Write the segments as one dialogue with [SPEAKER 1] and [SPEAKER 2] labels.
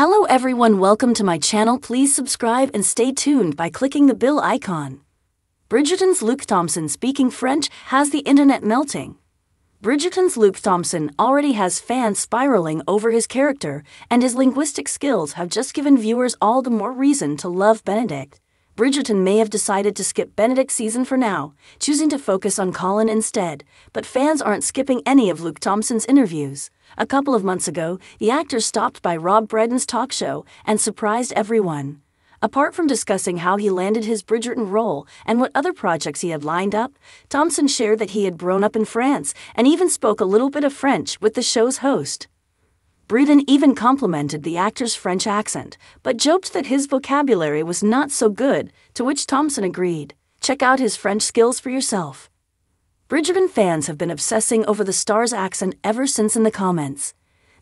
[SPEAKER 1] Hello everyone, welcome to my channel. Please subscribe and stay tuned by clicking the bell icon. Bridgerton's Luke Thompson speaking French has the internet melting. Bridgerton's Luke Thompson already has fans spiraling over his character, and his linguistic skills have just given viewers all the more reason to love Benedict. Bridgerton may have decided to skip Benedict's season for now, choosing to focus on Colin instead, but fans aren't skipping any of Luke Thompson's interviews. A couple of months ago, the actor stopped by Rob Brydon's talk show and surprised everyone. Apart from discussing how he landed his Bridgerton role and what other projects he had lined up, Thompson shared that he had grown up in France and even spoke a little bit of French with the show's host. Brydon even complimented the actor's French accent, but joked that his vocabulary was not so good, to which Thompson agreed. Check out his French skills for yourself. Bridgerton fans have been obsessing over the star's accent ever since in the comments.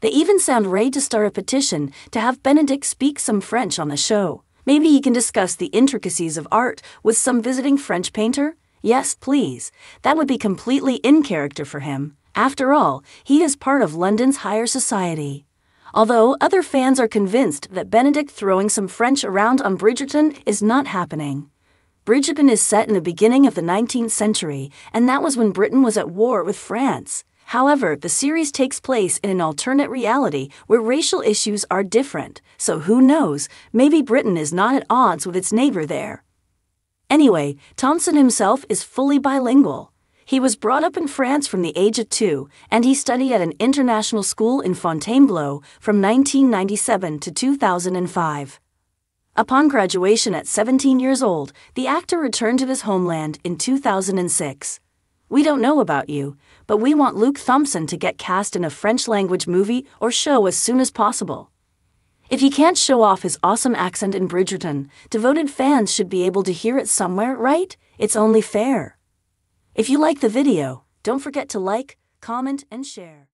[SPEAKER 1] They even sound ready to start a petition to have Benedict speak some French on the show. Maybe he can discuss the intricacies of art with some visiting French painter? Yes, please. That would be completely in character for him. After all, he is part of London's higher society. Although other fans are convinced that Benedict throwing some French around on Bridgerton is not happening. Bridgerton is set in the beginning of the 19th century, and that was when Britain was at war with France. However, the series takes place in an alternate reality where racial issues are different, so who knows, maybe Britain is not at odds with its neighbor there. Anyway, Thompson himself is fully bilingual. He was brought up in France from the age of two, and he studied at an international school in Fontainebleau from 1997 to 2005. Upon graduation at 17 years old, the actor returned to his homeland in 2006. We don't know about you, but we want Luke Thompson to get cast in a French language movie or show as soon as possible. If he can't show off his awesome accent in Bridgerton, devoted fans should be able to hear it somewhere, right? It's only fair. If you like the video, don't forget to like, comment, and share.